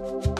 Bye.